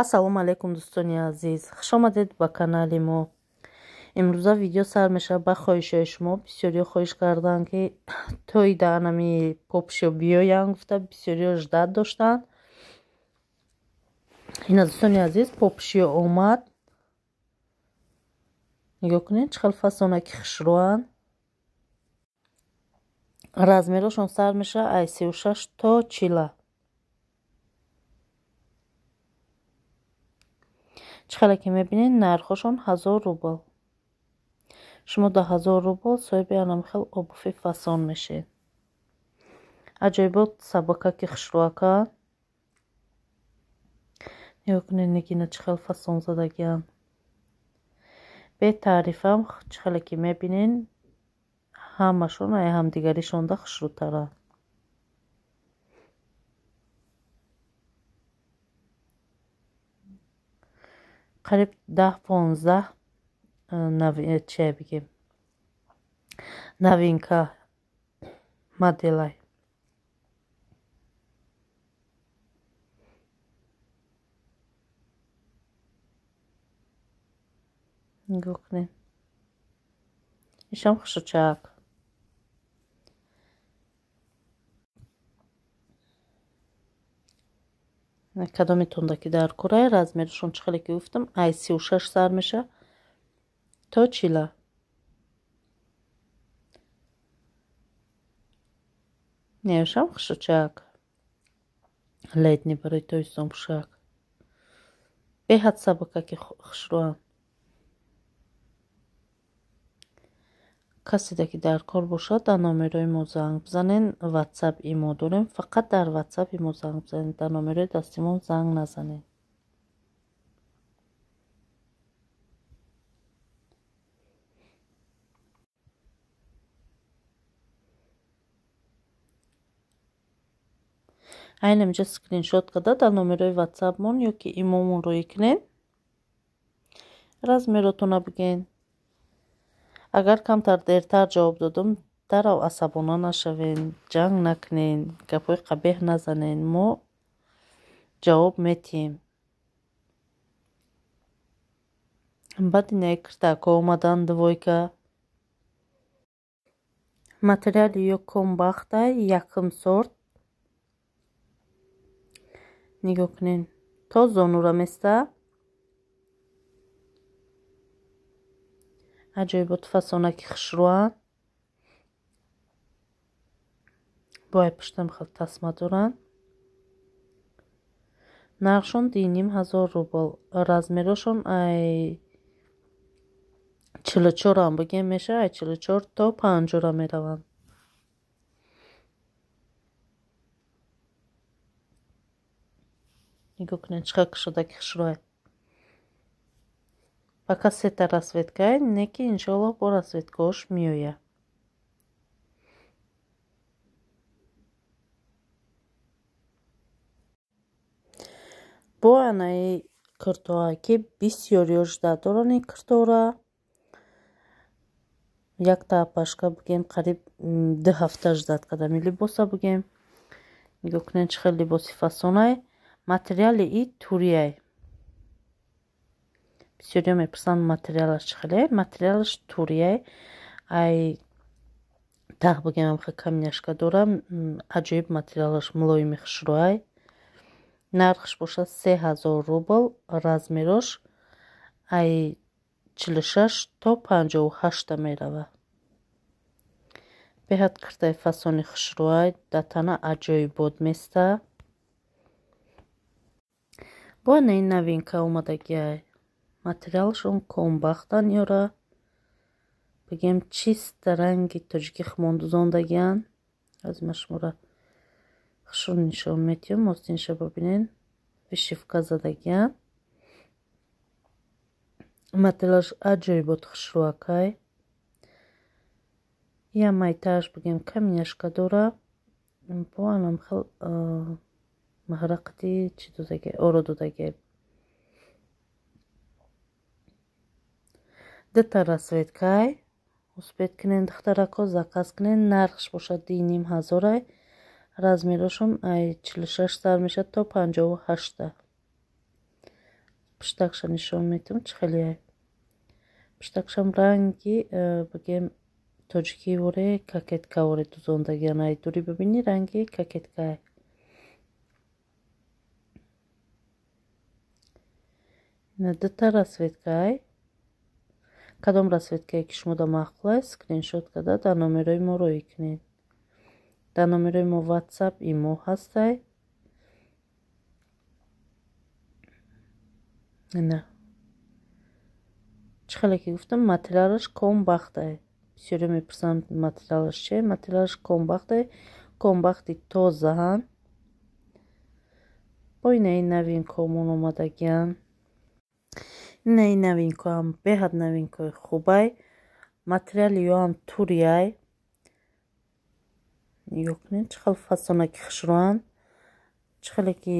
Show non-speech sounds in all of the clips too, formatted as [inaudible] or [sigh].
ассалому алайкум дӯстони азиз. Хуш омадед ба канали мо. Имрӯза видео сар мешавад ба хоҳишҳои шумо. Бисёриҳо хоҳиш карданд ки [clears throat] тои даънами попшиё биёянд гуфта бисёриҳо ждат доштанд. Ина дӯстони азиз попшиё омад. Нигоҳ кунед чӣ хел фасонаки хушрӯанд размерашон сар мешавад ай сию шаш то чила чихеле ки мебинед нархошон ҳазор рубл. Шумо да ҳазор рубл соҳиби анамихел обуфи фасон мешед аҷоибот сабакаки хушрӯака нигоҳ кунед нигина чихел фасон задагианд бетаърифам чихеле ки мебинед ҳамашон ай ҳамдигаришонда хушрӯтаранд қариб даҳ понздаҳ э, чия бигем новинка моделай нигоҳ кунед ишам хушучак кадометонда ки дар курай размерашон чӣ хеле ки гуфтам ай сию шаш сар меша. То чила? Неошам хушучак ледни барои тоистон пушак беҳад сабака ки хушрӯам каседе ки дар кор бошад дар номерои мо занг бизанед ватсапи мо дорем. Фақат дар ватсапи мо занг бизанед дар номерои дасти мо занг назанед айнамиҷа скриншот карда дар номерои ватсапмон ё ки имомонро икнед размеротона бигӯед агар камтар дертар ҷавоб додам дарав асабона нашавен ҷанг накунен гапҳои қабеҳ назанен мо ҷавоб метиҳем. Баъд инаи киртаакҳо омадан двойка. Материали ё комбахта якм сорт. Нигоҳ кунен. То зонура места аҷоиботи фасонаки хушрӯанд бо ай пуштам хел тасма доранд нархшон диним ҳазор рубл. Размерашон ай чилучорам бигем меша ай чилучор то панҷора мераванд нигоҳ кунед чӣ хел кушодаки хушрӯад пока сета расветка неки иншоллоҳ бо расветкаош меояд. Бо анаи куртоа ки бисёриё жда доранд ин куртора як таъпашка бигем қариб ду ҳафта ждат кардами либоса бигем нигоҳ кунед чӣ хел либоси фасонай материали и бисёриҳо мепурсанд материалаш чӣ хеле? Материалаш турияй ай тах бигемам хе каминяшка дора аҷоиб материалаш мулоими хушрӯай нархш бошад се ҳазор рубл размерош. Ай чилушаш то панҷоҳу ҳашта мерава. Беҳад киртаи фасони хушрӯай датана аҷоибот места. Бо наин новинка омадагиай материалшон комбахтан ёра бигем чиста ранги тоҷики хумондузондагиан азма шумора хушрӯ нишон метиҳам мостинша бибинен вишивка задагиан. Материалш аҷоибот хушрӯакай я майтааш бигем каминяшка дора. Бо анам хел маҳрақати чи додаги оро додаги дита расветкай успед кунен духтарако заказ кунен нархш бошад диним ҳазорай. Размерашон ай чилу шаш сар мешад то панҷоҳу ҳашта. Пиштакша нишон метам чӣ хеле пиштакшам ранги э, бигем тоҷикӣ воре кокетка воре дузондагианай дури бибини ранги кокеткае дута расветкаай кадом расветкае ки шумо да маққулай скриншот карда дар номерои мо роӣ кунед. Дар номерои мо ватсап имо ҳастай. На чӣ хеле ки гуфтам? Материалаш комбахтае. Бисёре мепурсанд материалаш че материалаш комбахтае. Комбахти тозаан бо инаи новинкомон омадагиан инаи новинкоам беҳад новинкои хубай. Материали ёам турияй. Ёкунед чӣ хел фасонаки хушроан чӣ хеле ки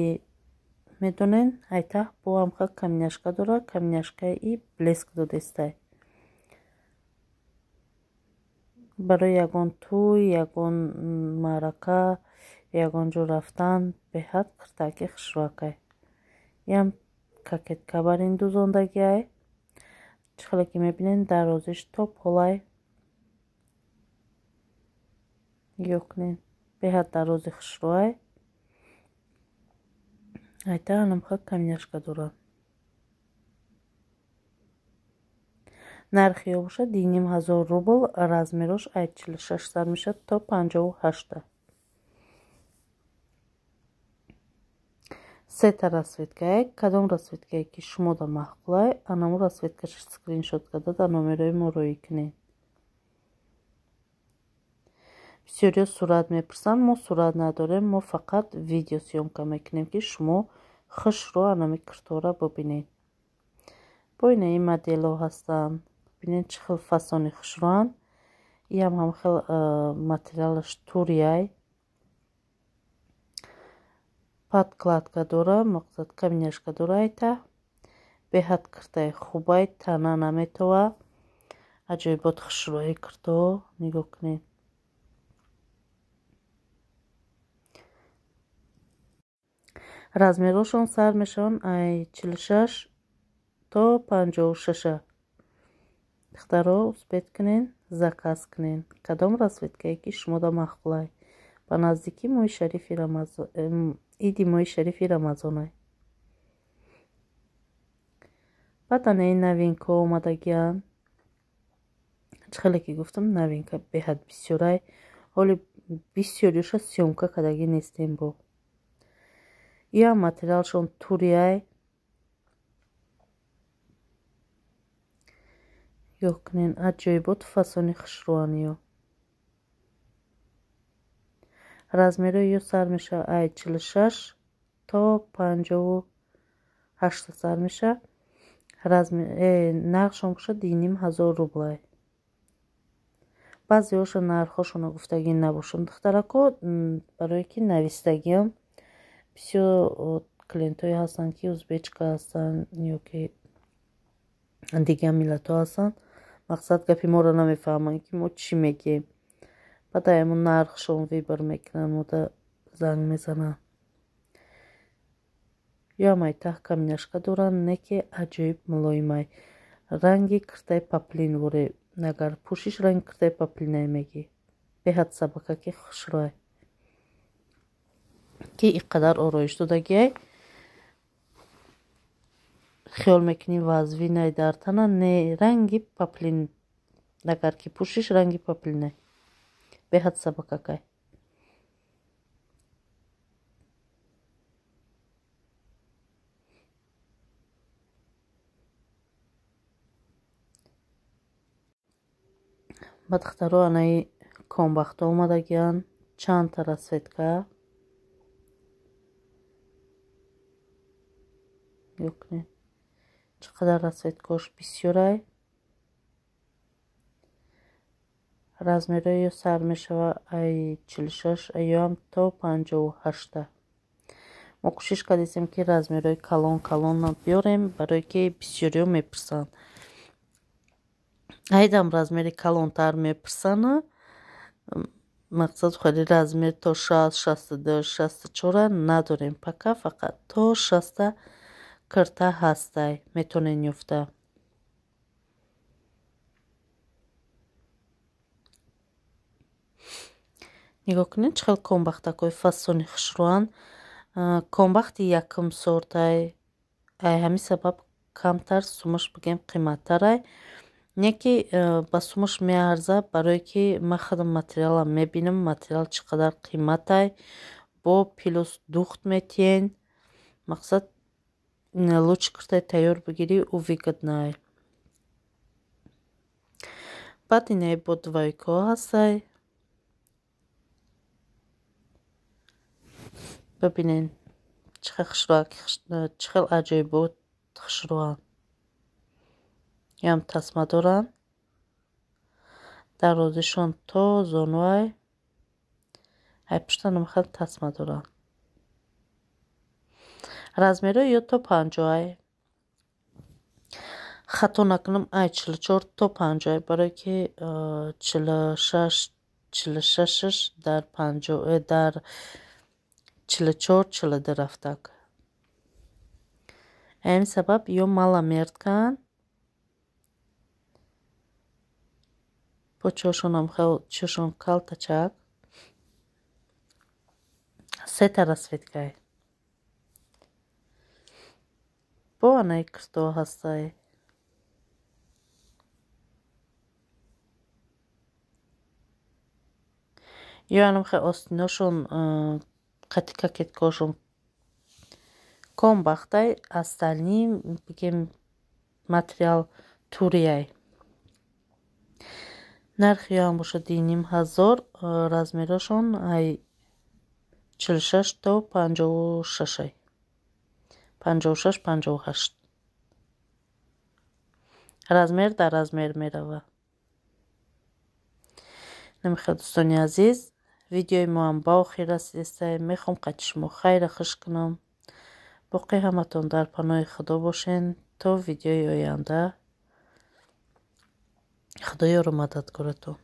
медонен? Айта бо амха камняшка дора камняшкаи и блеск додестай барои ягон тӯй ягон маърака ягон ҷо рафтан беҳад киртаки хушроакай ям кокетка бар ин дузондагиай чӣ хеле ки мебинен дарозиш то полай ёкунен беҳад дарози хушроай айта анамха камняшка дора нархи ё бошад диним ҳазор рубл размерош ай чил шаш сар мешад то панҷоу ҳашта сета расветкае кадом расветкае ки шумо да маҳқулай анамо расветкаш скриншот карда дар номерои мо роӣ кунед бисёриё сурат мепурсанд мо сурат надорем мо фақат видео сёмка мекунем ки шумо хушро анами киртора бубинед. Бо инаи моделҳо ҳастанд бинед чӣ хел фасони хушроанд? Иам ҳам хел материалаш турияй подкладка дора мақсад каминяшка дора айта. Беҳад киртаи хубай тана наметова. Аҷоибот хушрои кирто нигоҳ кунед. Размерошон сар мешаванд ай чилшаш то панҷоу шаша. Духтаро успед кунен заказ кунен кадом расветкае ки шумо да махқулай ба наздики моҳи шарифи иди моҳи шарифи рамазонай баъд анаи новинка омадагиан чӣ хеле ки гуфтам? Новинка беҳад бисёрай ҳоли бисёриёша сёмка кардагӣ нестем бо. Я материалшон турияй ёкунен аҷоиботу фасони хушрӯаниё размери ё сар меша. Ай чилу шаш то панҷову ҳашта сар меша. Нақшон бошад диним ҳазор рублай. Баъзеҳоша нархҳошона гуфтагӣ набошанд духтарако барое ки навистагиам. Бисёр клиентҳое ҳастанд ки узбечка ҳастанд ё ки дигар миллатҳо ҳастанд. Мақсад гапи моро намефаҳманд ки мо чӣ мегӯем баъд аямон нархшон вибр мекунанд мода занг мезананд ёамай таҳкам няшка доранд неки аҷоиб мулоимай. Ранги киртаи паплин воре. Агар пӯшиш ранги киртаи паплинай мегӣ беҳад сабакаки хушрӯай ки ин қадар ороиш додагиай хиёл мекунӣ вазвинай дар тана не ранги паплин. Агар ки пӯшиш ранги паплинай беҳад сабакакай ба духтаро анаи комбахто омадагиан чандта расветка ёкунед чӣ қадар расветкаош бисёрай размерои сар мешава ай чилшаш аёам то панҷоу ҳашта. Мо кӯшиш кардистем ки размерои калон калон биёрем барое ки бисёриҳо мепурсанд. Айдам размери калонтар мепурсана мақсад хели размер то шаст шасту ду шасту чора надорем пака фақат то шаста кирта ҳастай метонен ёфта нигоҳ кунед чӣ хел комбахтакҳои фасони хушрӯанд комбахти якум сортай ай ҳамин сабаб камтар сумаш бигем қиматтарай не ки ба сумаш меарза барое ки ман худам материалам мебинам материал чӣ қадар қиматай бо плюс духт метиҳен мақсад лучи киртай тайёр бигирӣ ӯ выгоднай баъд инаи бо двойко ҳастай бибинен чӣ хел аҷоибот хушрӯанд ям тасма доранд дарозишон то зонуай ай пуштанам хел тасма доранд размеро ё то панҷоҳай. Хато накунам ай чилчор то панҷоҳай барое ки чилшашаш дар дар чилчор чилду рафтак ҳамин сабаб ё мала мерткан бо чошонам чошон калтачак сета расветкай бо анаи кирто ҳастай ё анамхе остиношон қатикакеткошон ком бахтай остальни бигем материал турияй нархи ёам бошад ним ҳазор размерошон ай чилшаш то панҷоҳу шашай. Панҷоҳу шаш панҷоҳу ҳашт. Размер дар размер мерава. Намехоҳ дӯстони азиз видеои моам ба охир расидестай мехоҳам қайчи шумо хайра хуш кунам. Боқӣ ҳаматон дар паноҳи худо бошен то видеои оянда. Худоёро мададкоратон